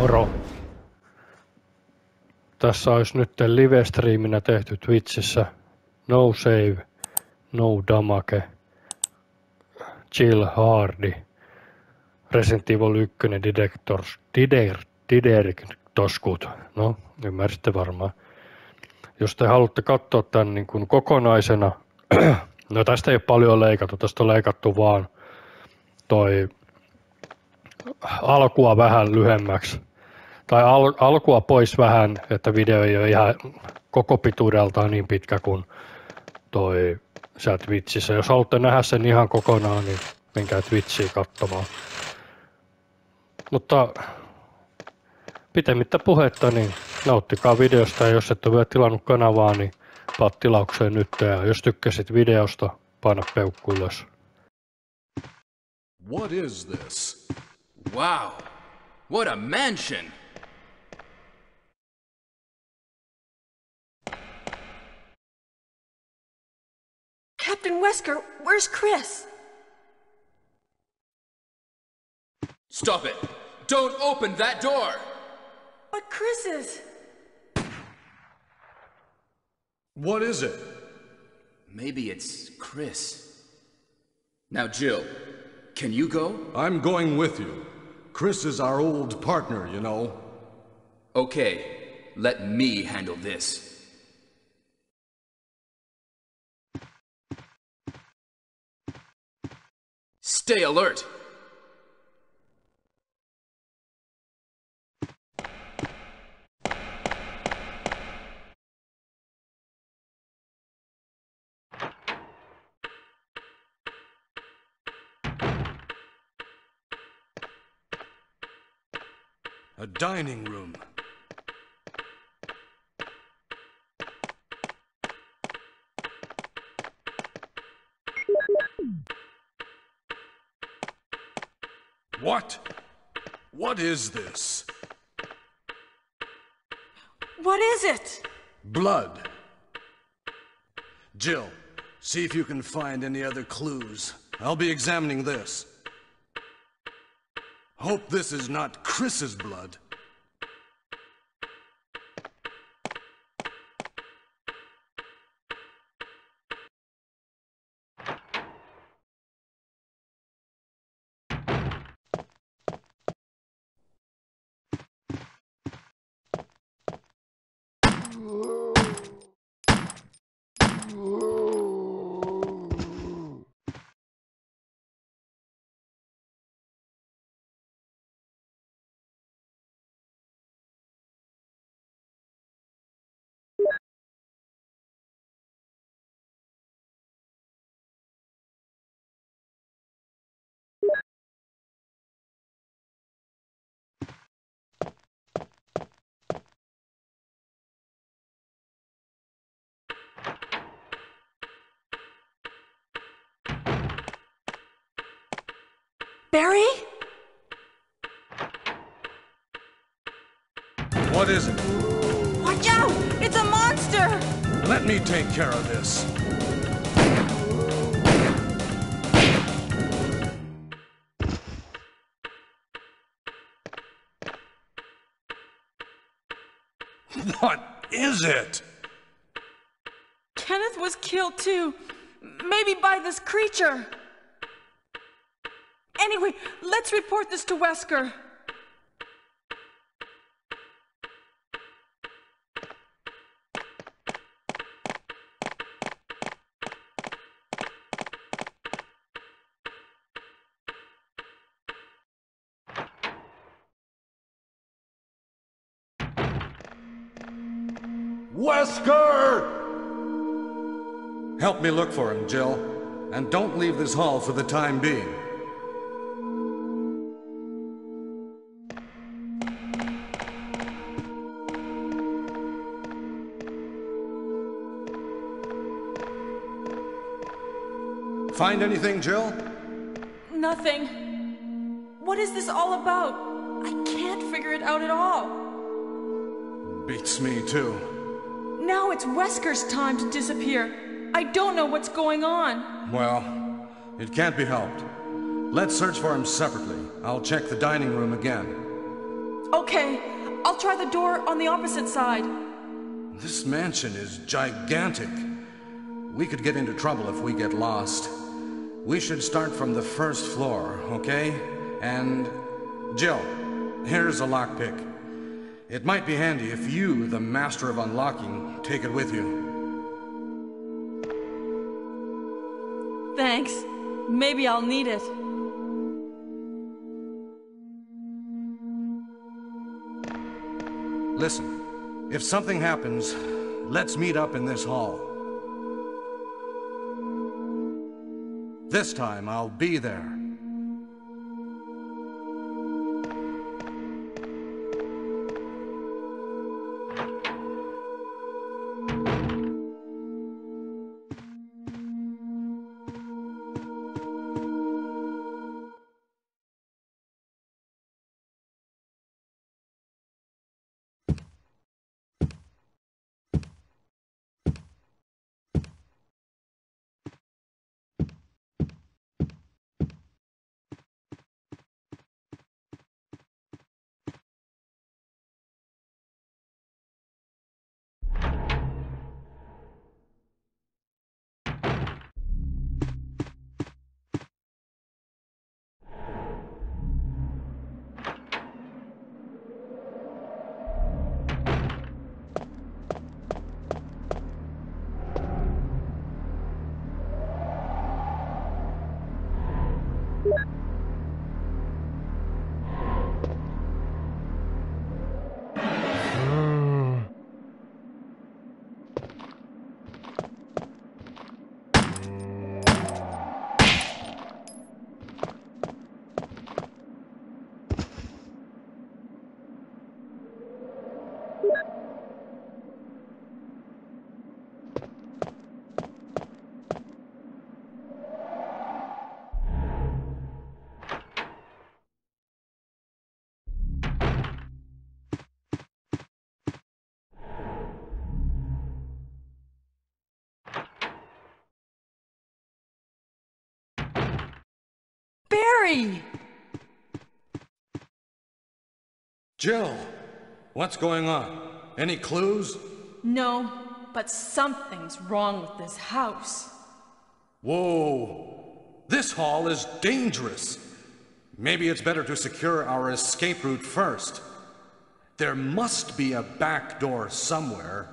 Moro. Tässä olisi nyt live-striiminä tehty Twitchissä No Save, No Damage, Chill Hardy, Resident Evil 1 Directors, Dider, Directorskut. No, ymmärsitte varmaan. Jos te haluatte katsoa tämän niin kuin kokonaisena, no tästä ei ole paljon leikattu, tästä on leikattu vaan toi alkua vähän lyhemmäksi. Tai al, alkua pois vähän, että video ei ole ihan koko pituudeltaan niin pitkä kuin toi sä Twitchissä. Jos haluatte nähdä sen ihan kokonaan, niin menkää Twitchiin katsomaan. Mutta pitemmittä puhetta, niin nauttikaa videosta ja jos et ole vielä tilannut kanavaa, niin paat tilaukseen nyt ja jos tykkäsit videosta, paina peukku ylös. What is this? Wow, what a mansion! Captain Wesker, where's Chris? Stop it! Don't open that door! But Chris is. What is it? Maybe it's Chris. Now, Jill, can you go? I'm going with you. Chris is our old partner, you know. Okay, let me handle this. Stay alert! A dining room. What? What is this? What is it? Blood. Jill, see if you can find any other clues. I'll be examining this. Hope this is not Chris's blood. Barry? What is it? Watch out! It's a monster! Let me take care of this. What is it? Kenneth was killed too. Maybe by this creature. Anyway, let's report this to Wesker. Wesker! Help me look for him, Jill. And don't leave this hall for the time being. Find anything, Jill? Nothing. What is this all about? I can't figure it out at all. Beats me, too. Now it's Wesker's time to disappear. I don't know what's going on. Well, it can't be helped. Let's search for him separately. I'll check the dining room again. Okay, I'll try the door on the opposite side. This mansion is gigantic. We could get into trouble if we get lost. We should start from the first floor, okay? And. Jill, here's a lockpick. It might be handy if you, the master of unlocking, take it with you. Thanks. Maybe I'll need it. Listen, if something happens, let's meet up in this hall. This time I'll be there. Barry! Jill, what's going on? Any clues? No, but something's wrong with this house. Whoa! This hall is dangerous. Maybe it's better to secure our escape route first. There must be a back door somewhere.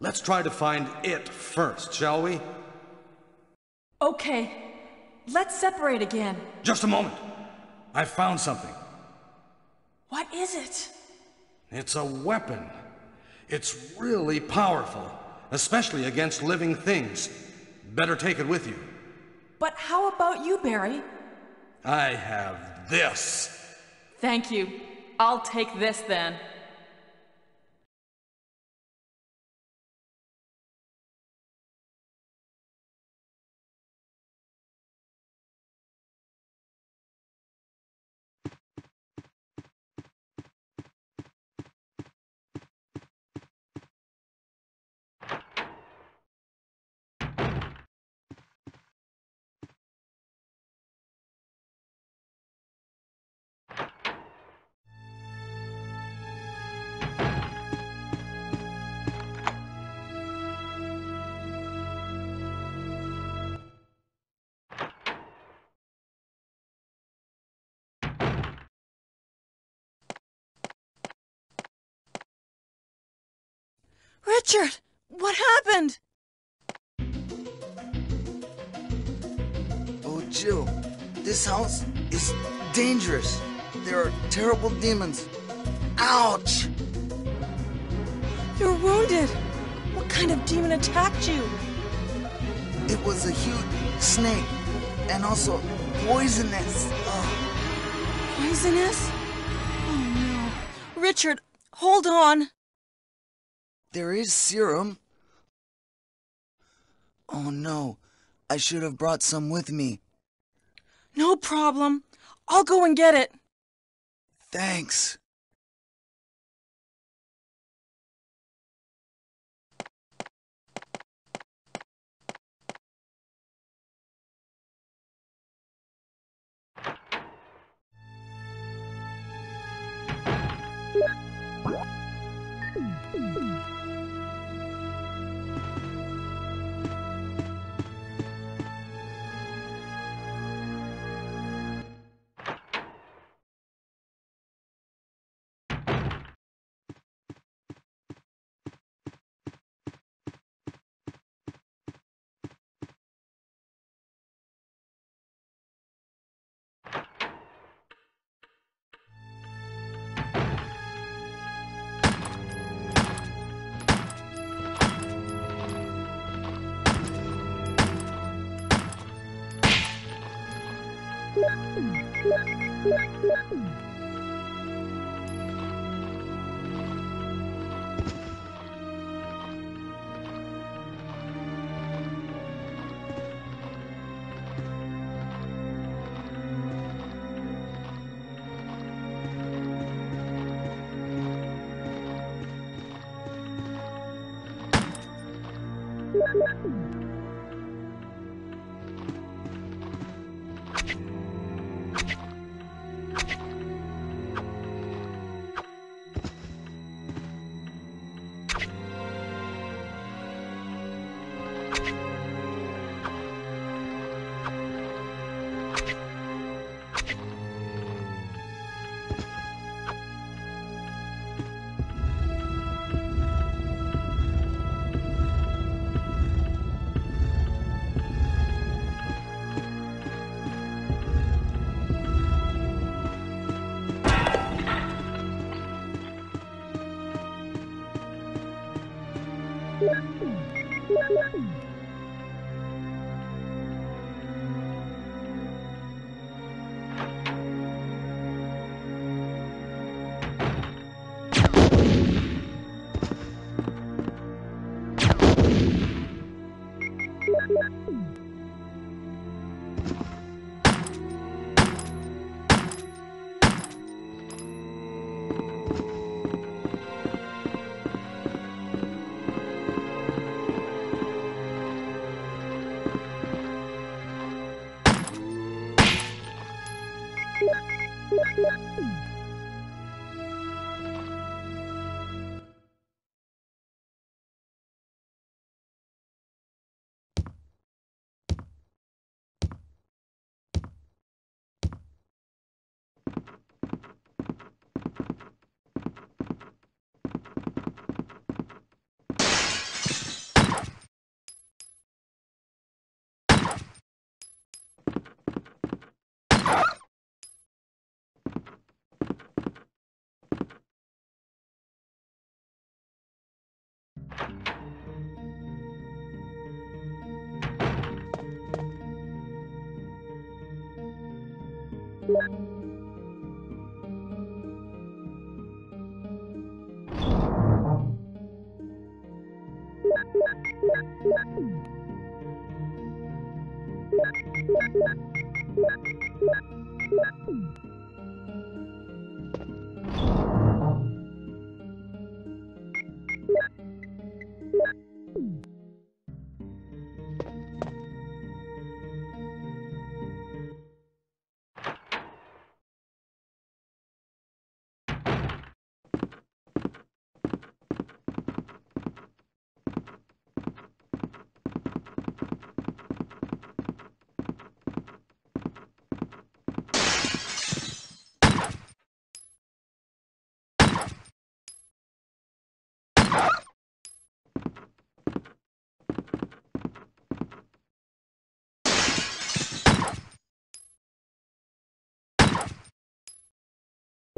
Let's try to find it first, shall we? Okay, let's separate again. Just a moment. I found something. What is it? It's a weapon. It's really powerful, especially against living things. Better take it with you. But how about you, Barry? I have this. Thank you. I'll take this then. Richard, what happened? Oh, Jill, this house is dangerous. There are terrible demons. Ouch! You're wounded. What kind of demon attacked you? It was a huge snake and also poisonous. Poisonous? Oh no. Richard, hold on. There is serum. Oh no, I should have brought some with me. No problem. I'll go and get it. Thanks. Thank you.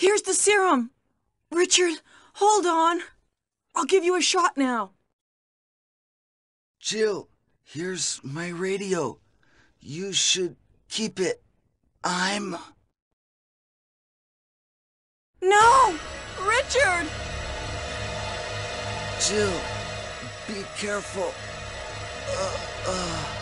Here's the serum. Richard, hold on. I'll give you a shot now. Jill, here's my radio. You should keep it. I'm. No! Richard! Jill, be careful. Uh, uh.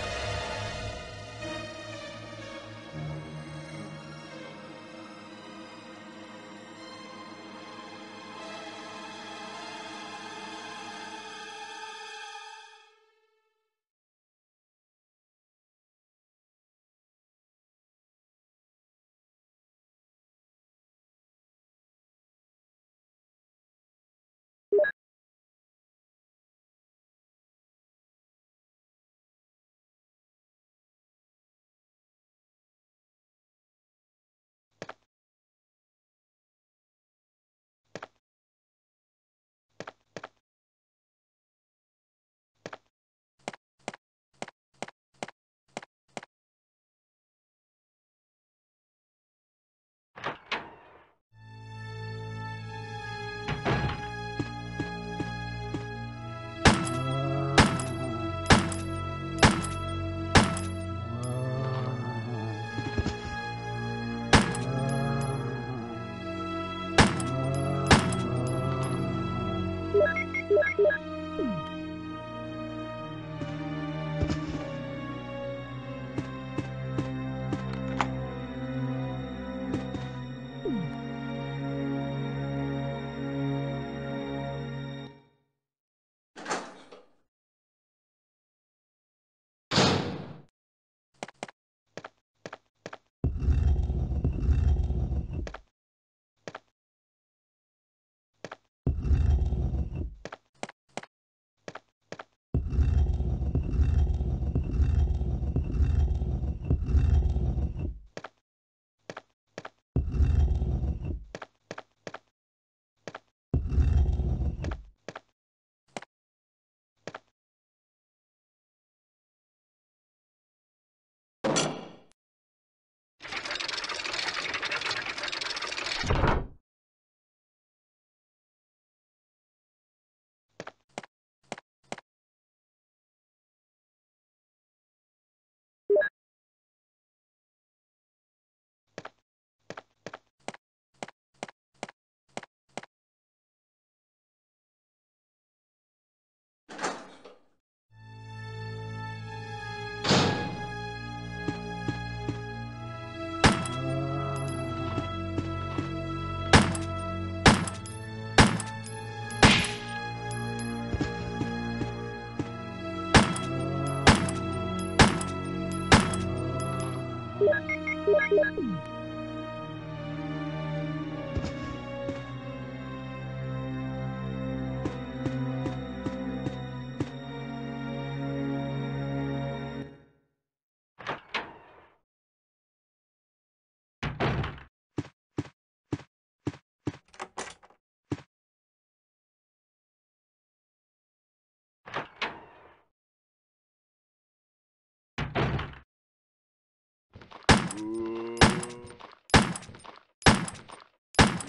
Ooh.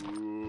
Ooh.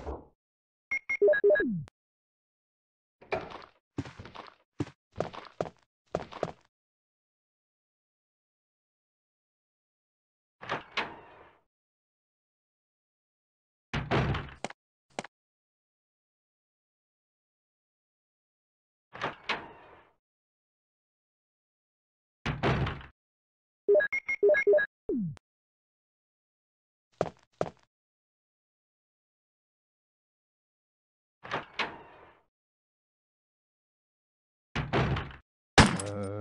Uh...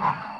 Wow.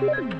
Thank you.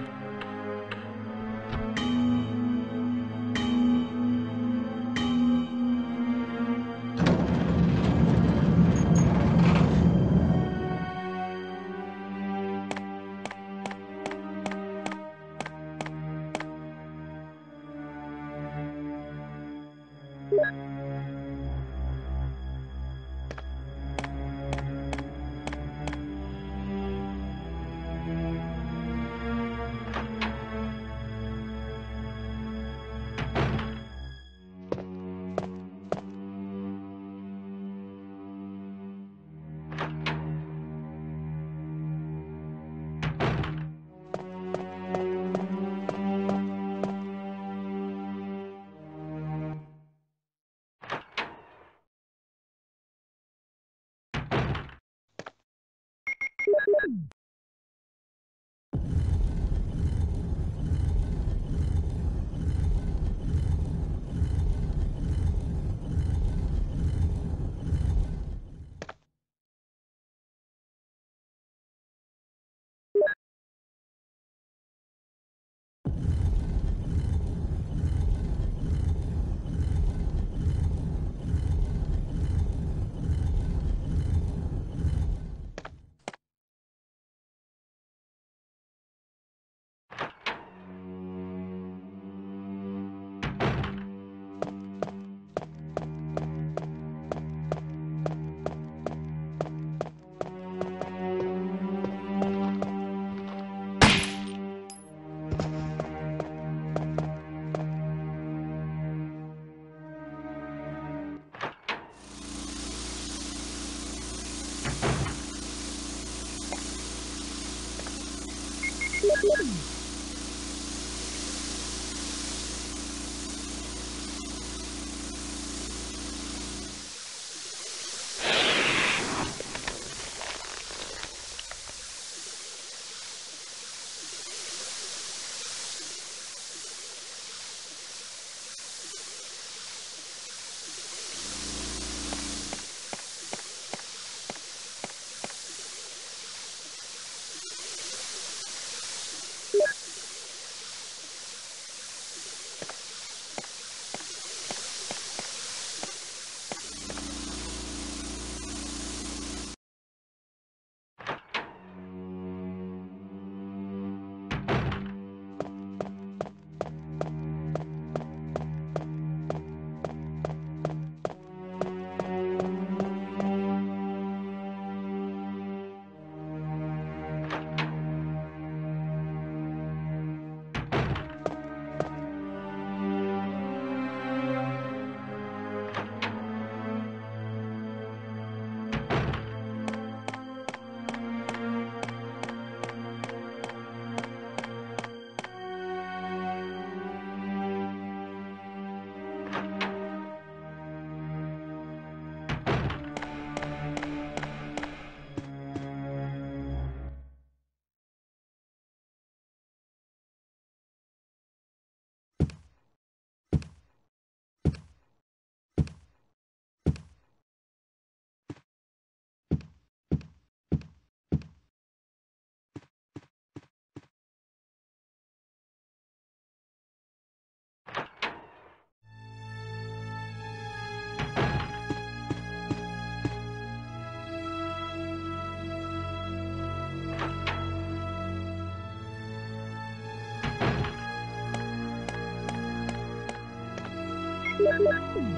Thank.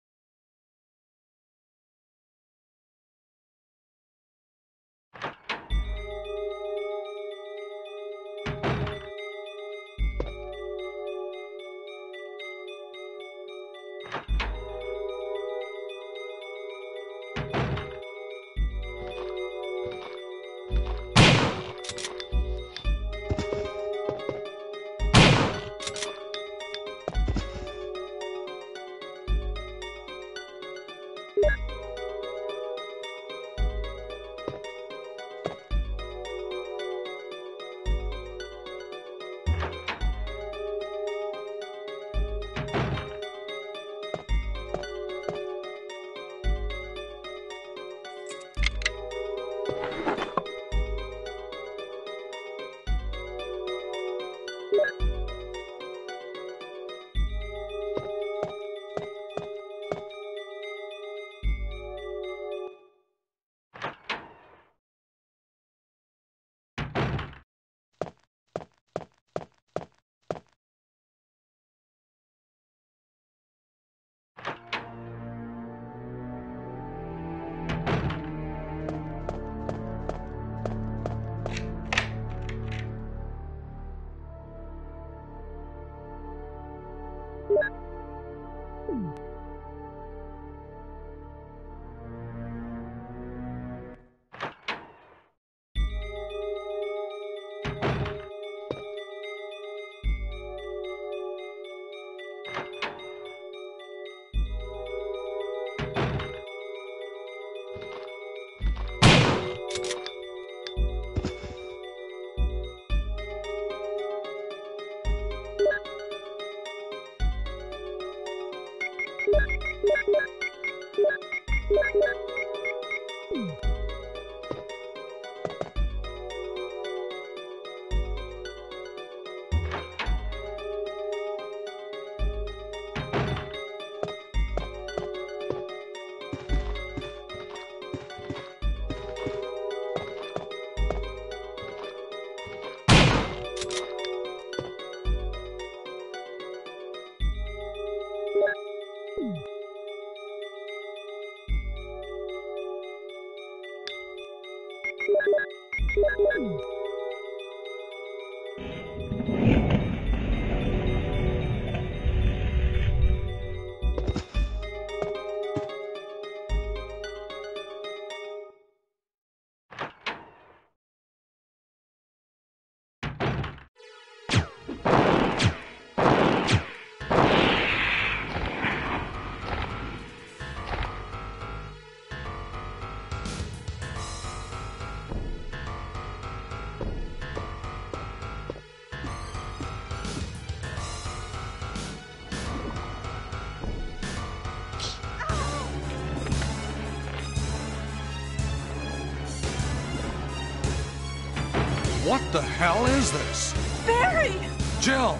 What the hell is this? Barry! Jill!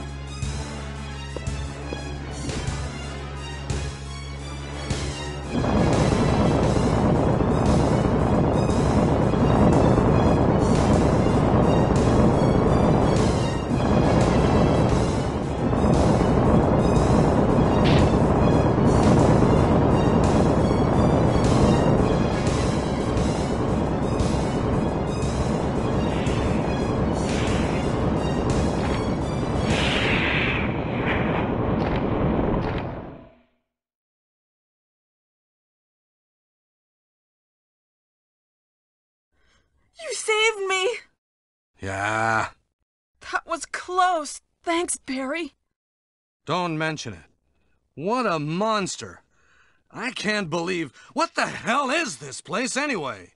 Yeah. That was close. Thanks, Barry. Don't mention it. What a monster. I can't believe. What the hell is this place anyway?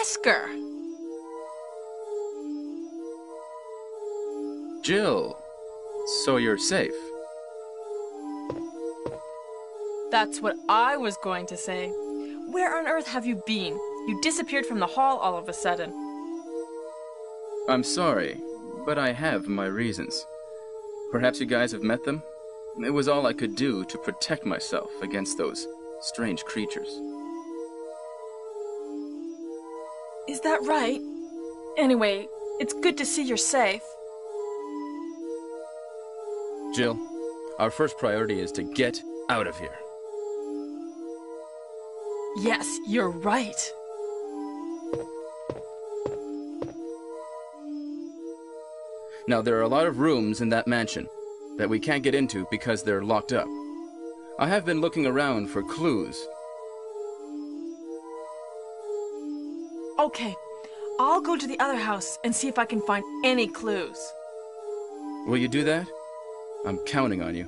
Wesker! Jill, so you're safe. That's what I was going to say. Where on earth have you been? You disappeared from the hall all of a sudden. I'm sorry, but I have my reasons. Perhaps you guys have met them? It was all I could do to protect myself against those strange creatures. Is that right? Anyway, it's good to see you're safe. Jill, our first priority is to get out of here. Yes, you're right. Now, there are a lot of rooms in that mansion that we can't get into because they're locked up. I have been looking around for clues. Okay, I'll go to the other house and see if I can find any clues. Will you do that? I'm counting on you.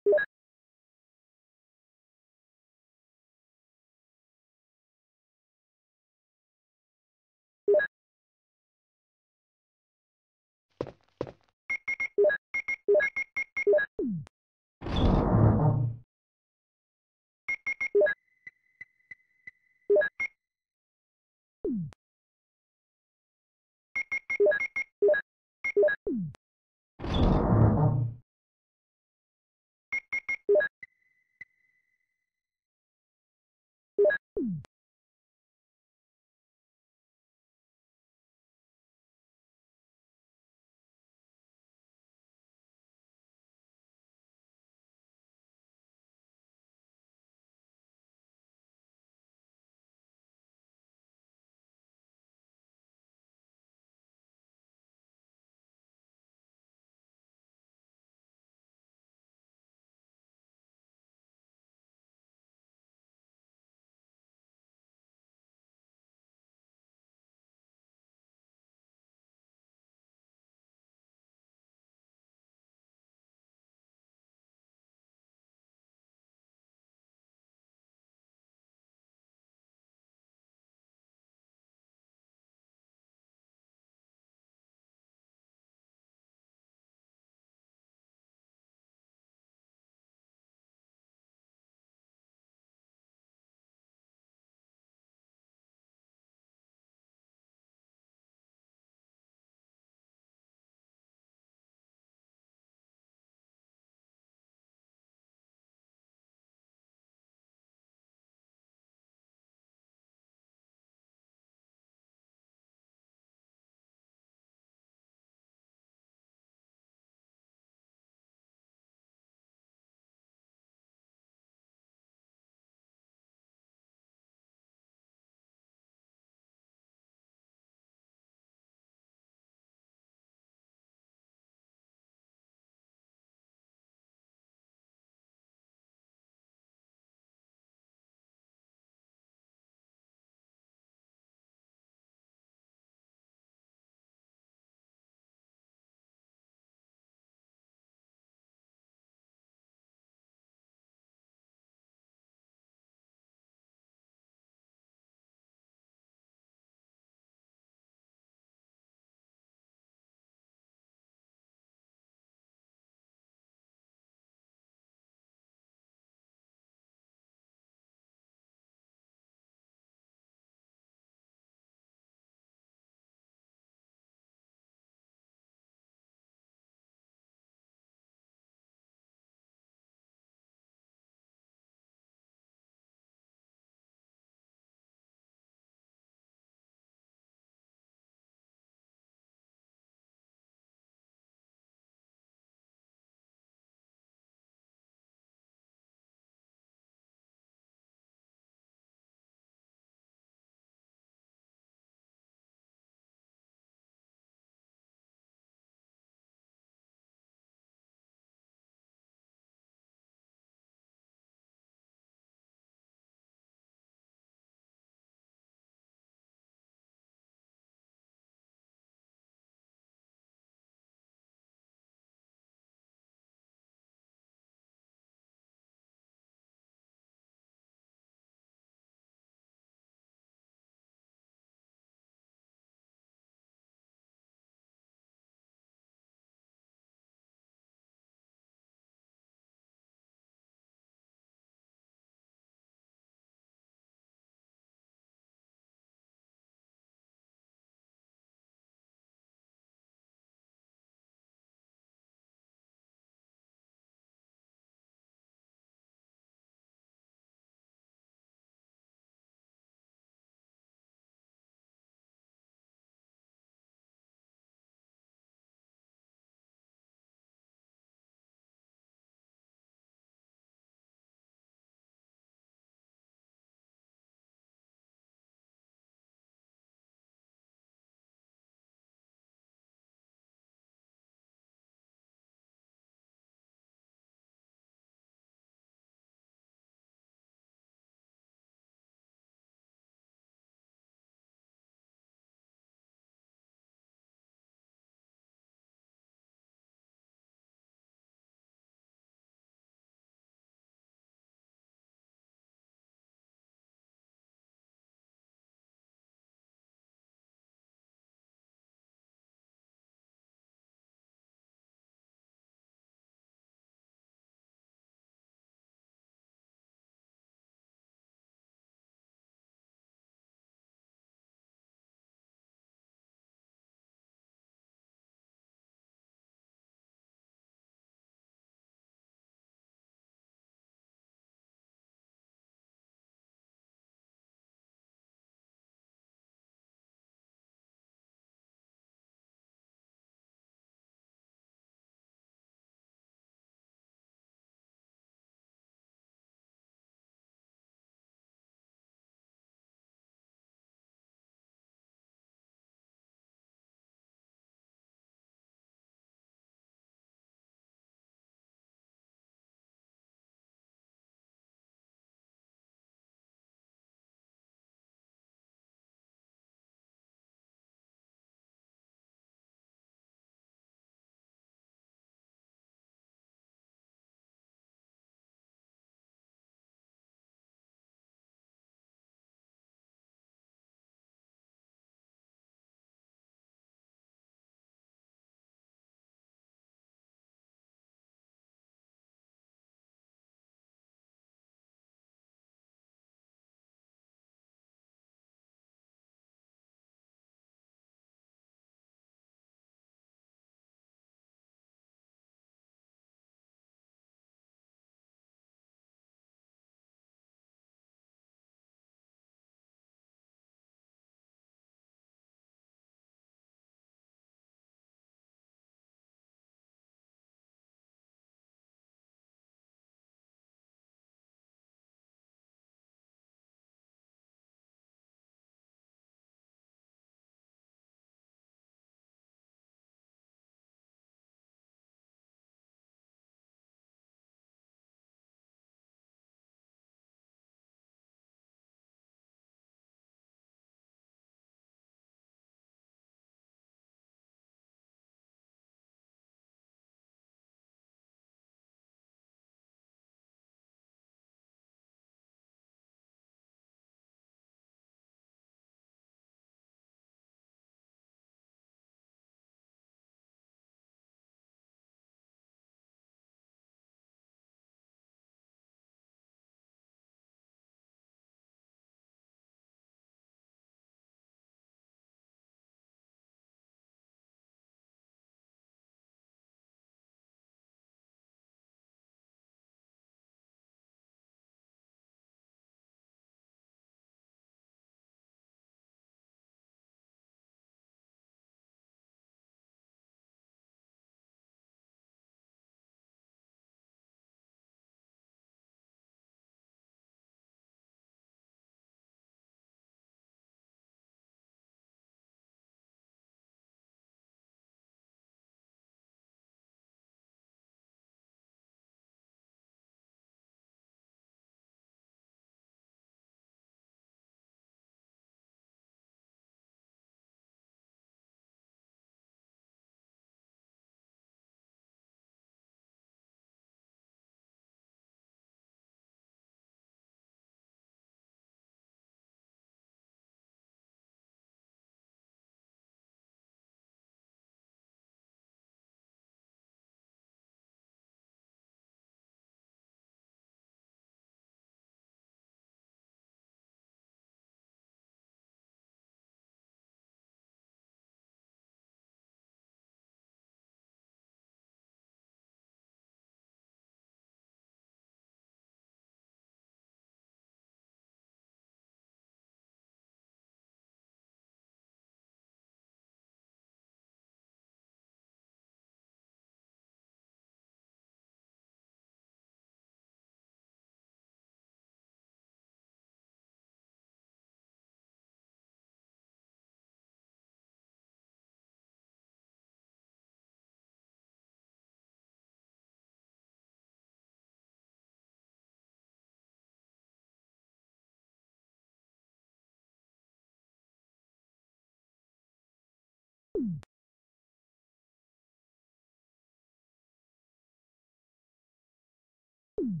Mm-hmm.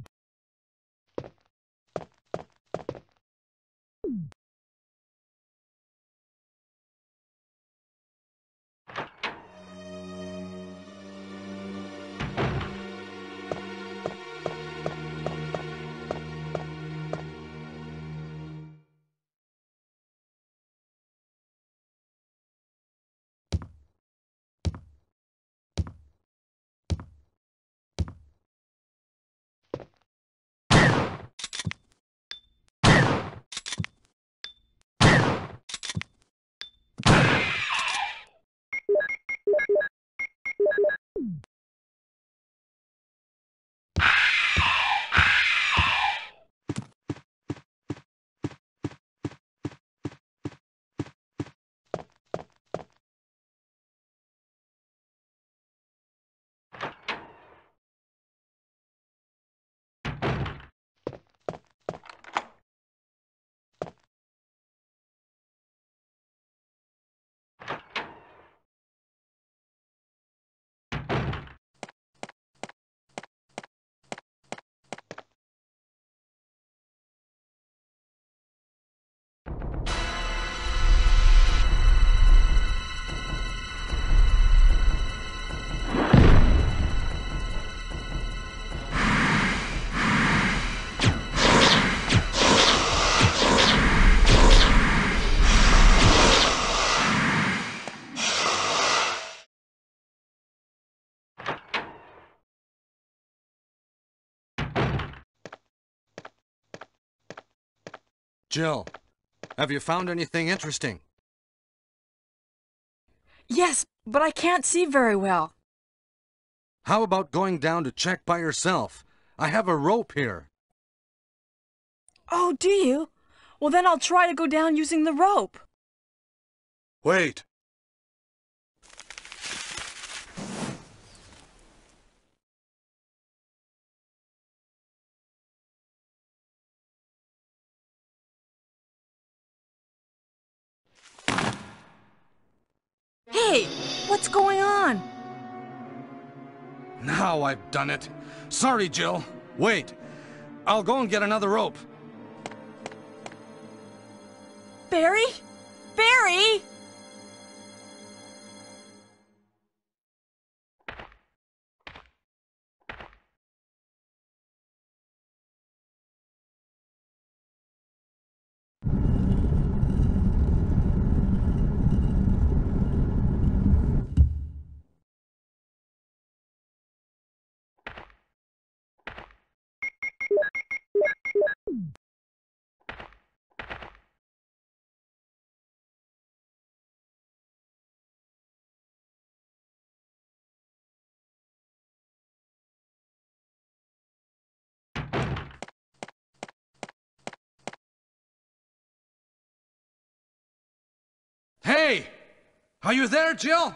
Jill, have you found anything interesting? Yes, but I can't see very well. How about going down to check by yourself? I have a rope here. Oh, do you? Well, then I'll try to go down using the rope. Wait. Hey, what's going on? Now I've done it. Sorry, Jill. Wait. I'll go and get another rope. Barry? Barry! Hey! Are you there, Jill?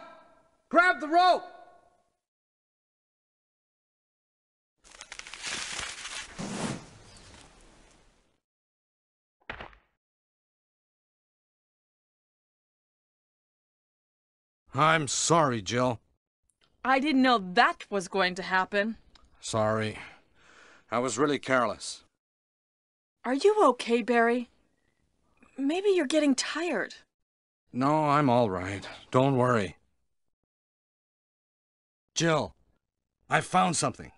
Grab the rope! I'm sorry, Jill. I didn't know that was going to happen. Sorry. I was really careless. Are you okay, Barry? Maybe you're getting tired. No, I'm all right. Don't worry. Jill, I found something.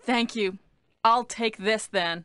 Thank you. I'll take this then.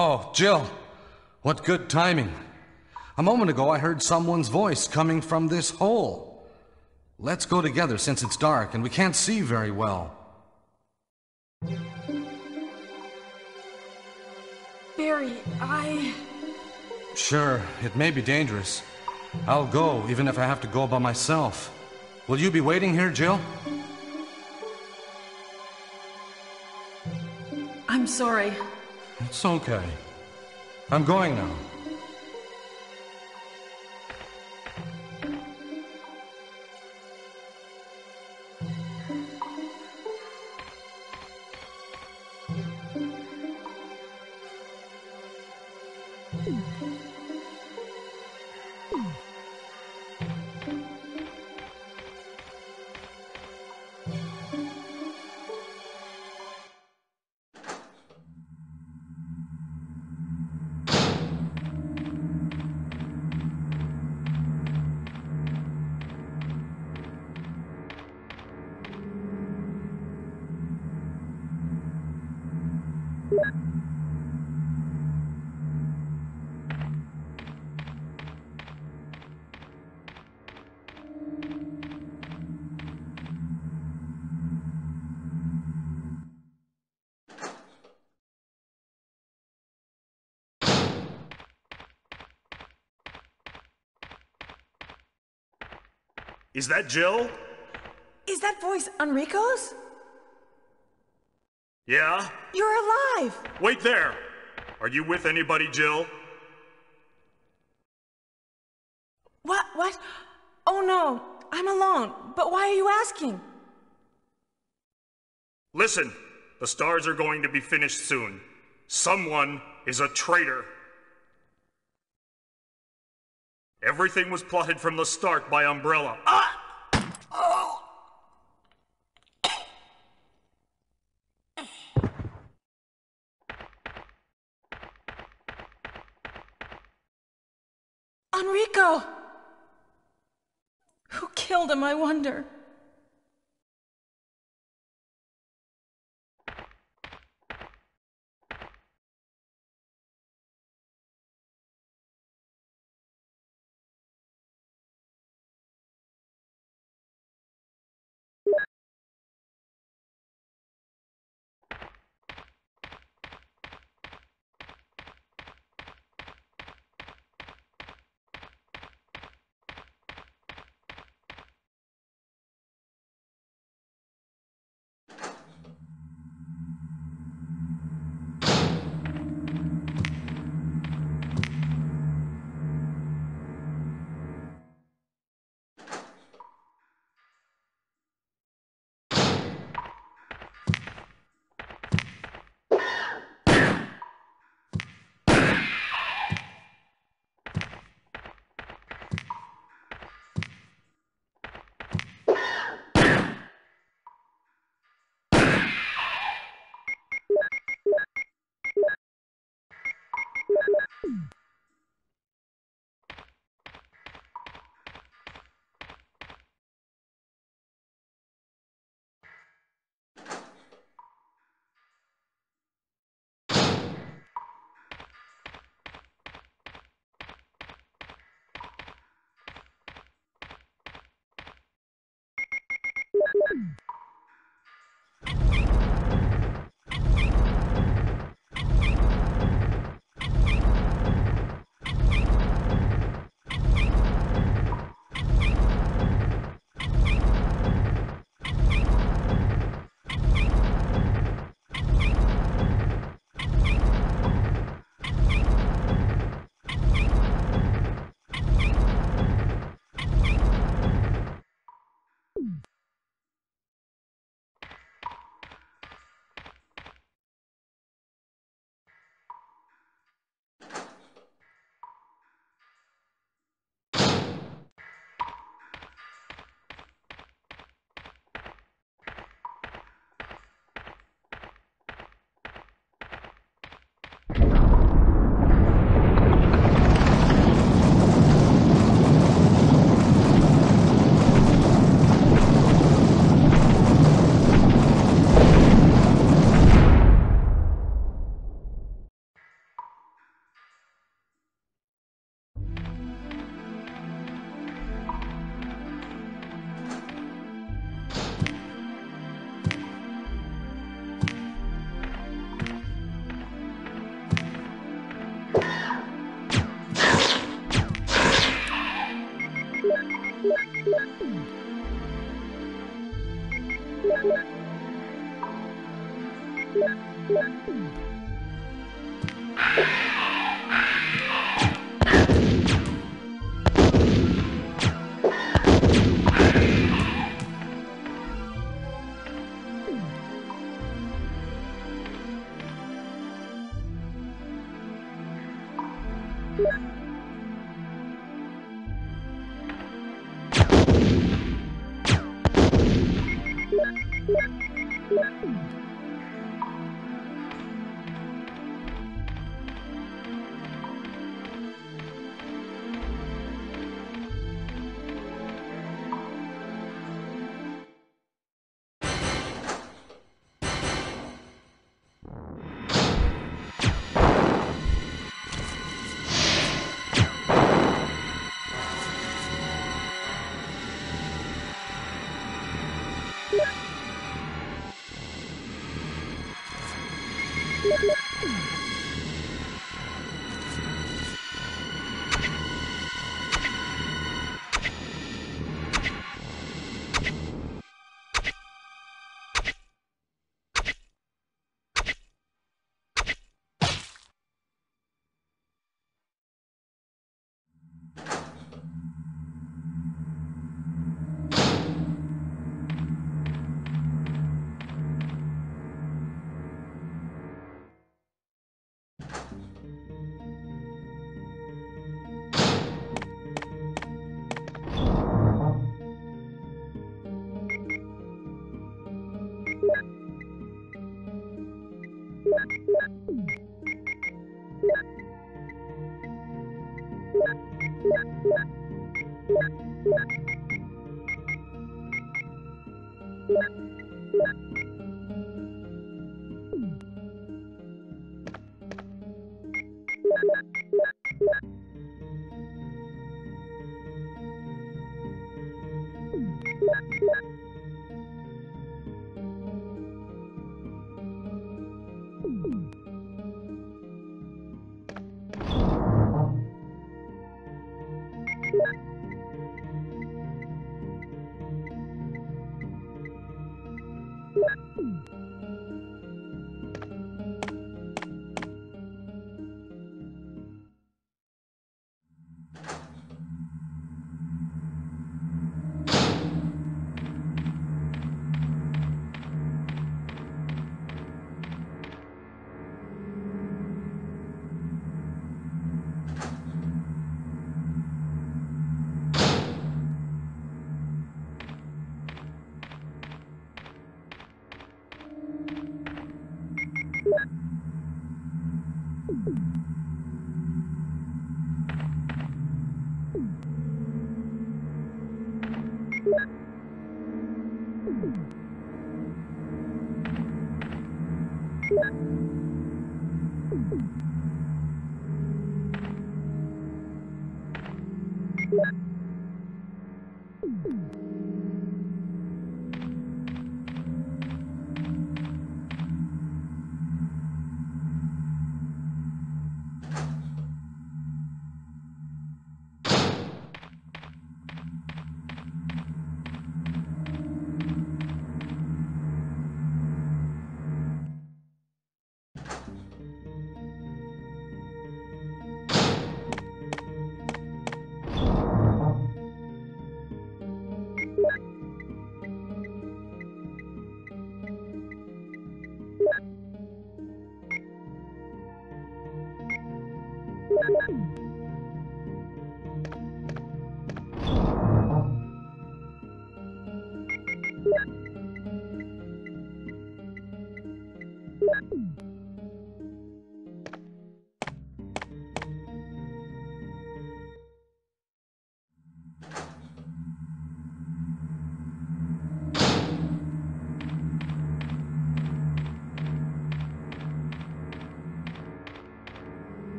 Oh, Jill, what good timing. A moment ago, I heard someone's voice coming from this hole. Let's go together since it's dark and we can't see very well. Barry, I. Sure, it may be dangerous. I'll go, even if I have to go by myself. Will you be waiting here, Jill? I'm sorry. It's okay. I'm going now. Is that Jill? Is that voice Enrico's? Yeah? You're alive! Wait there! Are you with anybody, Jill? What? What? Oh no, I'm alone. But why are you asking? Listen, the S.T.A.R.S. are going to be finished soon. Someone is a traitor. Everything was plotted from the start by Umbrella. Him, I wonder?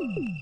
Mm-hmm.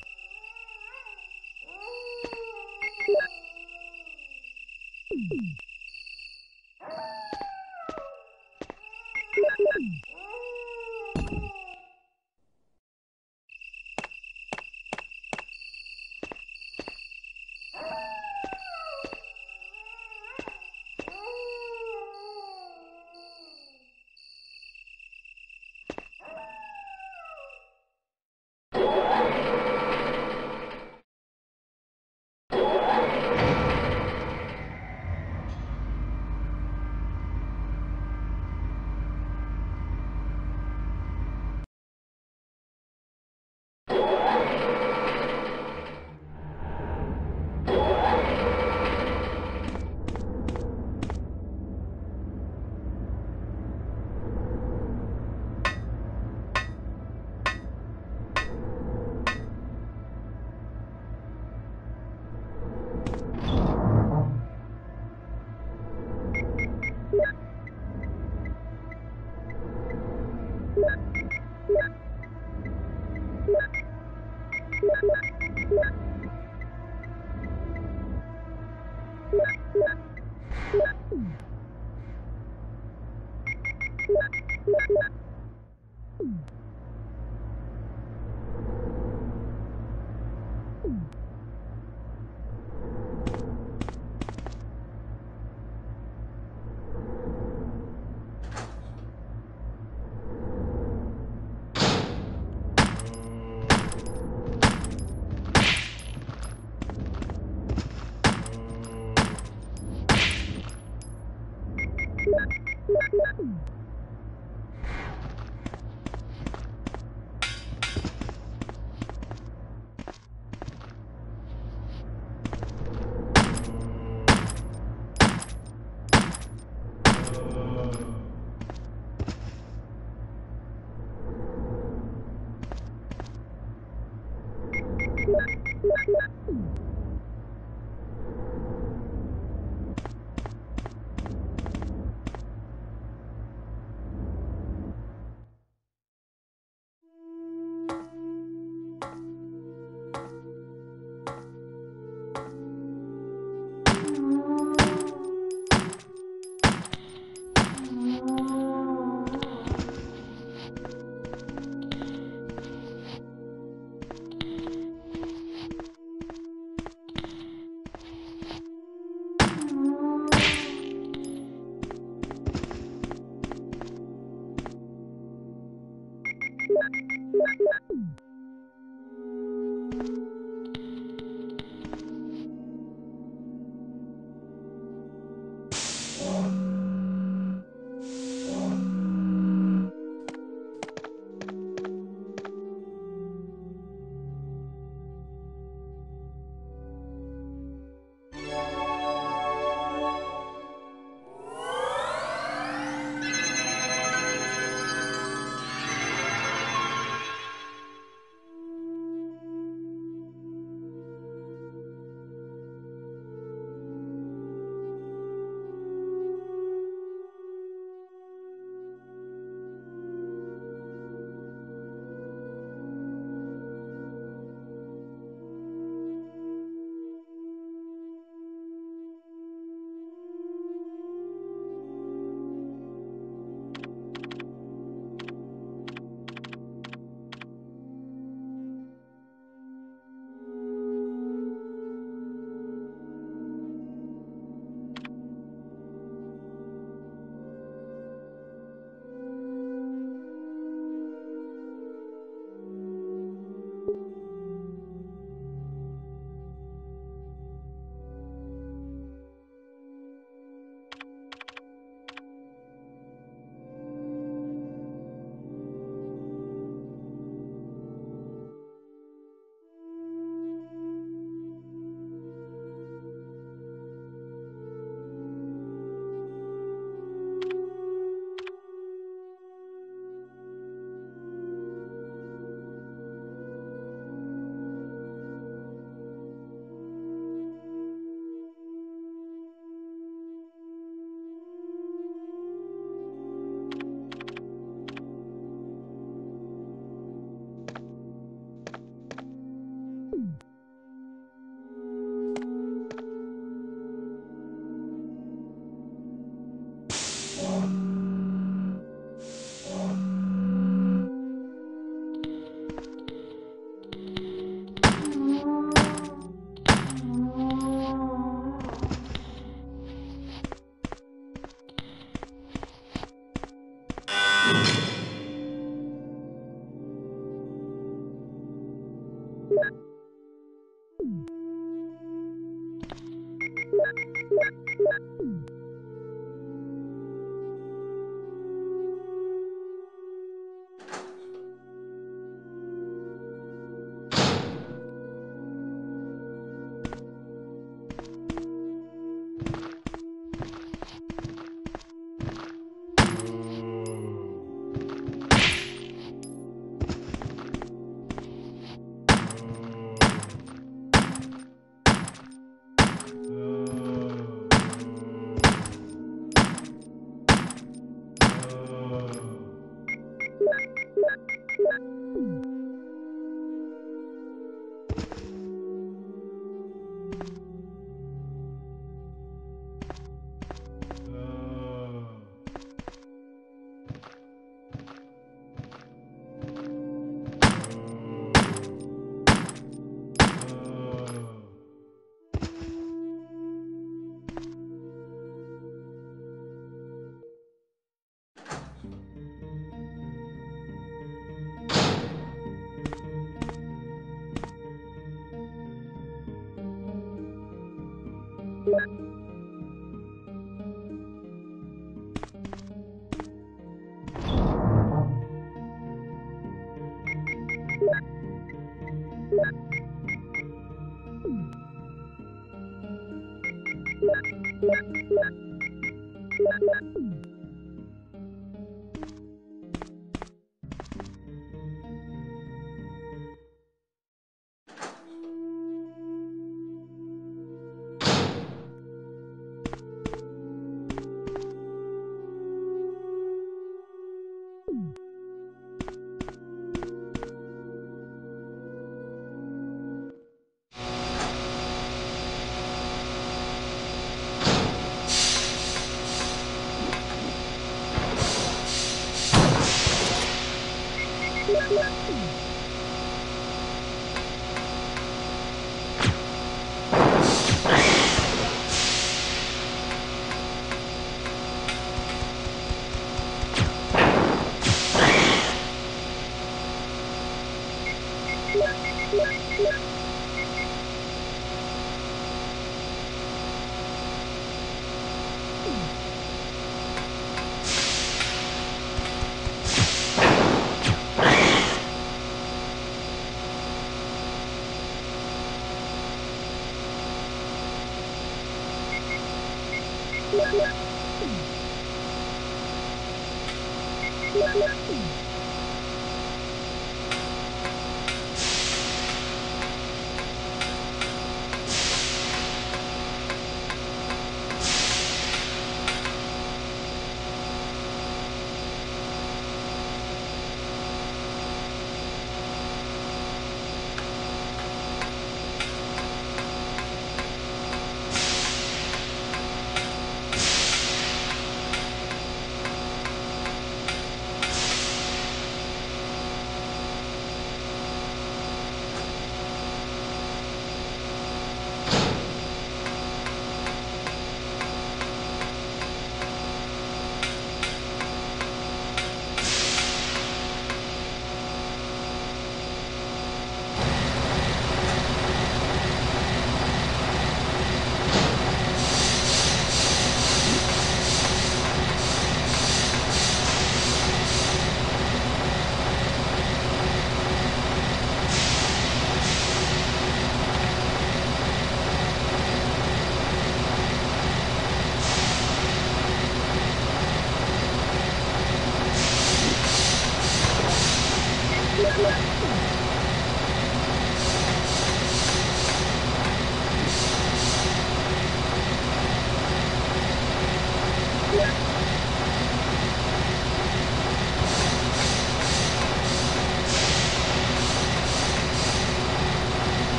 Thank.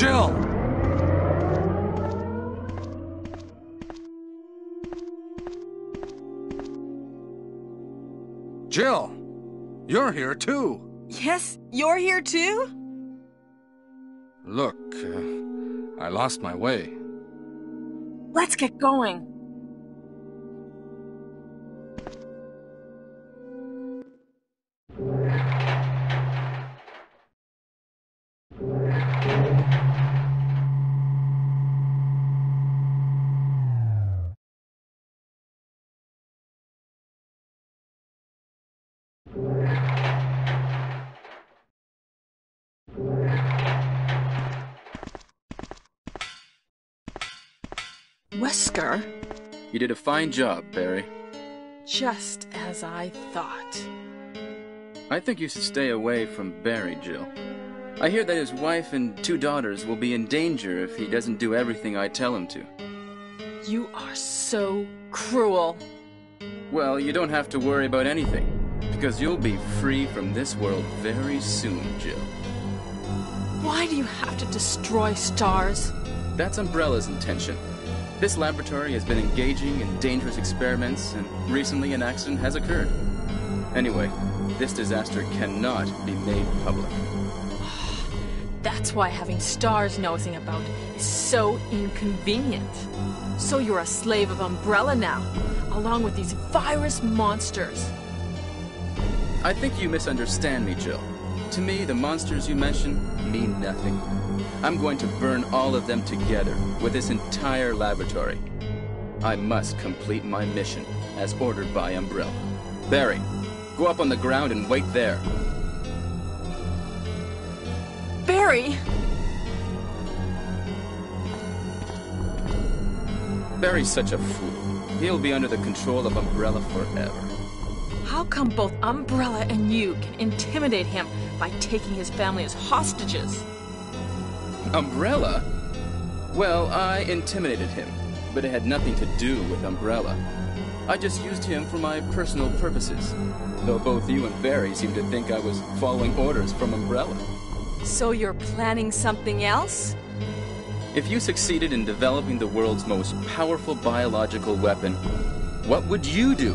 Jill! Jill! You're here too! Yes, you're here too? Look, uh, I lost my way. Let's get going. You did a fine job, Barry. Just as I thought. I think you should stay away from Barry, Jill. I hear that his wife and two daughters will be in danger if he doesn't do everything I tell him to. You are so cruel. Well, you don't have to worry about anything, because you'll be free from this world very soon, Jill. Why do you have to destroy S.T.A.R.S? That's Umbrella's intention. This laboratory has been engaging in dangerous experiments, and recently an accident has occurred. Anyway, this disaster cannot be made public. That's why having S.T.A.R.S nosing about is so inconvenient. So you're a slave of Umbrella now, along with these virus monsters. I think you misunderstand me, Jill. To me, the monsters you mention mean nothing. I'm going to burn all of them together with this entire laboratory. I must complete my mission as ordered by Umbrella. Barry, go up on the ground and wait there. Barry! Barry's such a fool. He'll be under the control of Umbrella forever. How come both Umbrella and you can intimidate him by taking his family as hostages? Umbrella? Well, I intimidated him, but it had nothing to do with Umbrella. I just used him for my personal purposes, though both you and Barry seem to think I was following orders from Umbrella. So you're planning something else? If you succeeded in developing the world's most powerful biological weapon, what would you do?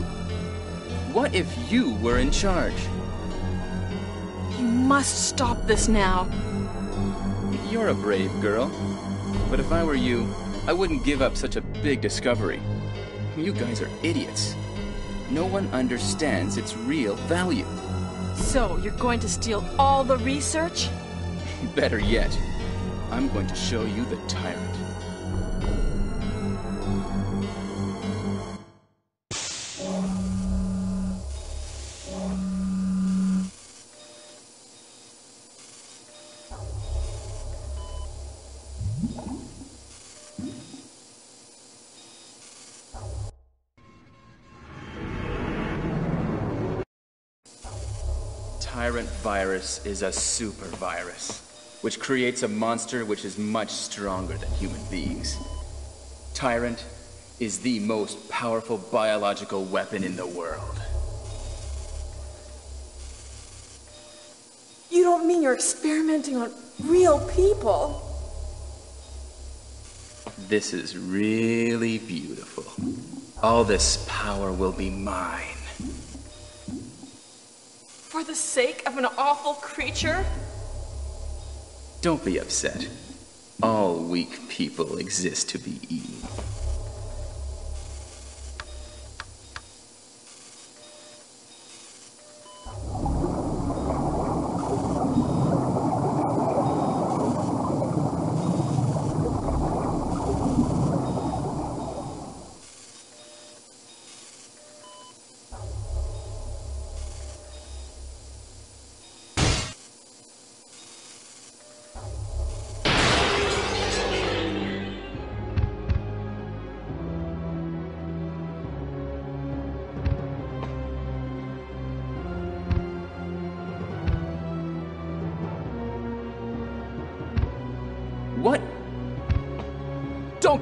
What if you were in charge? You must stop this now. You're a brave girl. But if I were you, I wouldn't give up such a big discovery. You guys are idiots. No one understands its real value. So you're going to steal all the research? Better yet, I'm going to show you the tyrant. Virus is a super virus, which creates a monster which is much stronger than human beings. Tyrant is the most powerful biological weapon in the world. You don't mean you're experimenting on real people? This is really beautiful. All this power will be mine. For the sake of an awful creature? Don't be upset. All weak people exist to be eaten.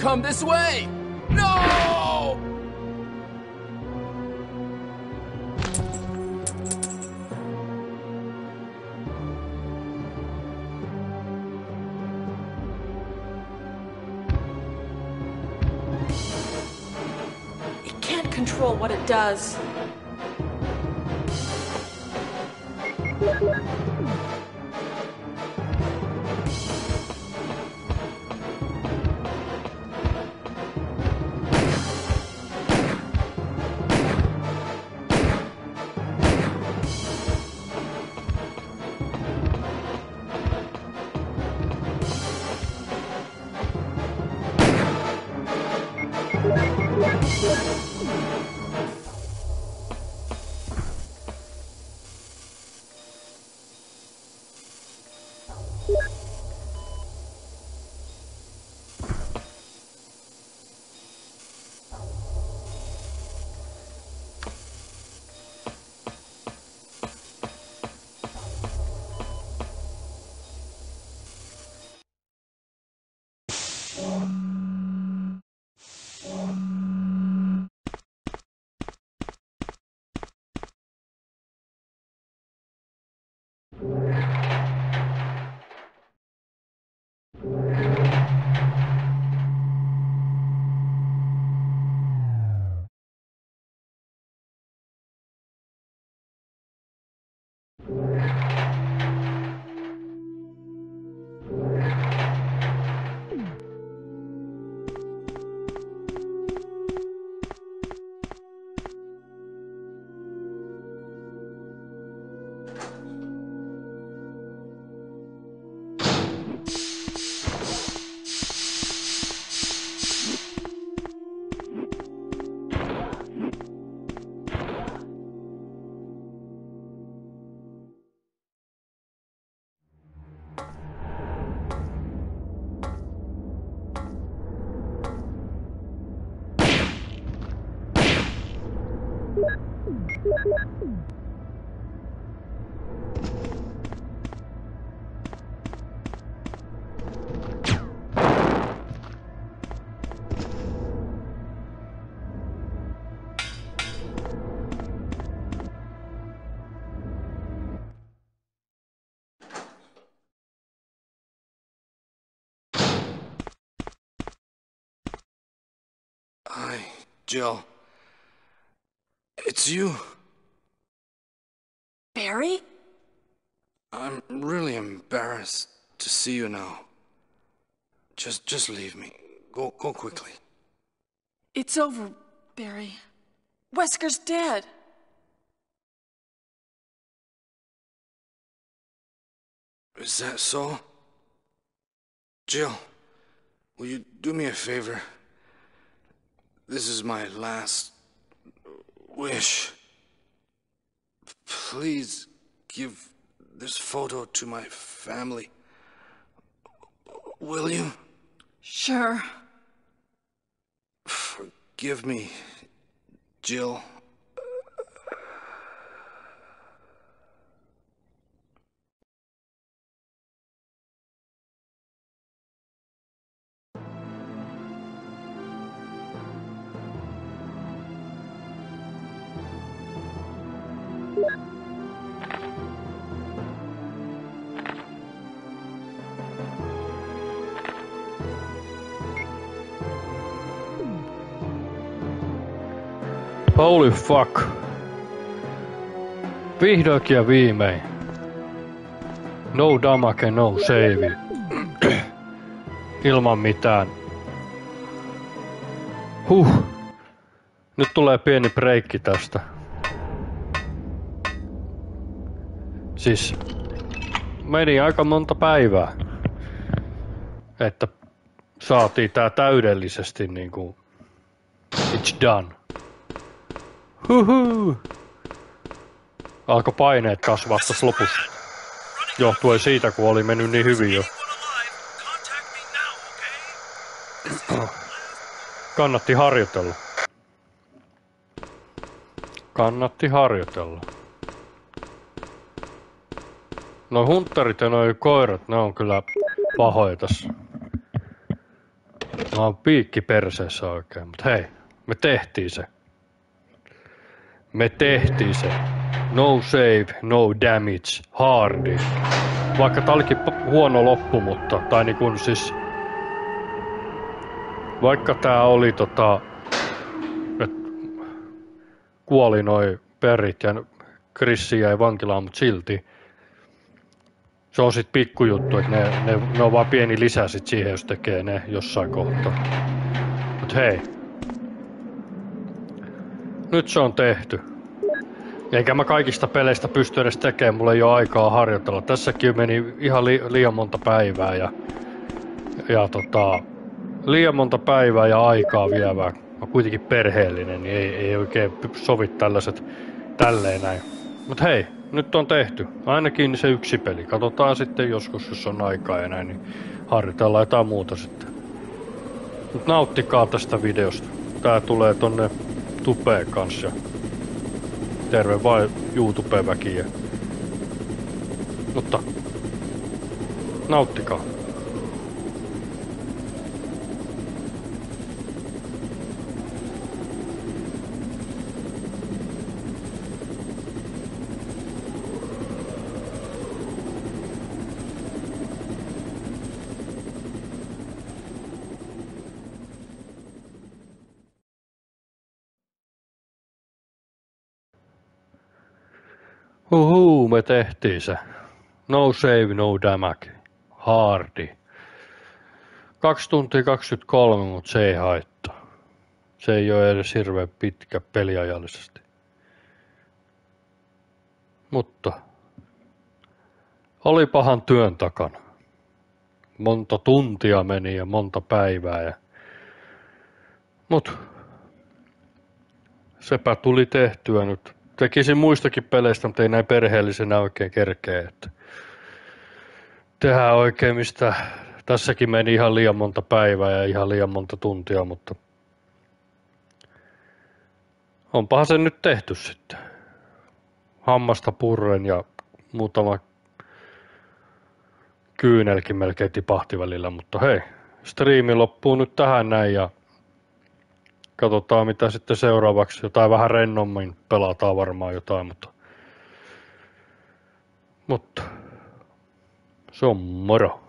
Come this way! No! It can't control what it does. Hi, Jill. It's you. Barry? I'm really embarrassed to see you now. Just just leave me. Go go quickly. It's over, Barry. Wesker's dead. Is that so? Jill, will you do me a favor? This is my last wish. Please give this photo to my family. Will you? Sure. Forgive me, Jill. Holy fuck. Vihdoinkin ja viimein. No damage, no save. Ilman mitään. Huh. Nyt tulee pieni breikki tästä. Siis meni aika monta päivää, että saatiin tää täydellisesti niinku it's done. Huhu. Alko paineet kasvaa tässä lopussa. Johtuen siitä, kun oli mennyt niin hyvin jo. Kannatti harjoitella. Kannatti harjoitella. No hunterit ja noi koirat, ne on kyllä pahoja tässä. Ne on piikki perseessä oikein, mutta hei, me tehtiin se. Me tehtiin se. No save, no damage, hardi. Vaikka tää olikin huono loppu, mutta, tai niin kuin siis... Vaikka tää oli tota... Et kuoli noi perit ja Krissi jäi vankilaan, mutta silti. Se on sit pikkujuttu, että ne, ne, ne on vaan pieni lisä sit siihen, jos tekee ne jossain kohtaa. Mut hei, nyt se on tehty. Eikä mä kaikista peleistä pysty edes tekemään, mulla ei ole aikaa harjoitella. Tässäkin meni ihan li- liian monta päivää ja, ja tota, liian monta päivää ja aikaa vievää. Mä kuitenkin perheellinen, niin ei, ei oikein sovi tällaiset tälleen näin. Mut hei, nyt on tehty. Ainakin se yksi peli. Katsotaan sitten joskus, jos on aikaa ja näin, niin harjoitellaan jotain muuta sitten. Mut nauttikaa tästä videosta. Tää tulee tonne tupeen kanssa. Terve vaan YouTube-väkiä. Mutta nauttikaa. Huhuu, me tehtiin se. No save, no damage. Hardi. 2 tuntia 23, mutta se ei haittaa. Se ei ole edes hirveän pitkä peliajallisesti. Mutta oli pahan työn takana. Monta tuntia meni ja monta päivää. Ja... Mut sepä tuli tehtyä nyt. Tekisin muistakin peleistä, mutta ei näin perheellisenä oikein kerkeä. Että tehdään oikein, mistä tässäkin meni ihan liian monta päivää ja ihan liian monta tuntia, mutta onpahan se nyt tehty sitten. Hammasta purren ja muutama kyynelkin melkein tipahti välillä, mutta hei, striimi loppuu nyt tähän näin ja katsotaan mitä sitten seuraavaksi. Jotain vähän rennommin pelataan varmaan jotain, mutta, mutta se on moro.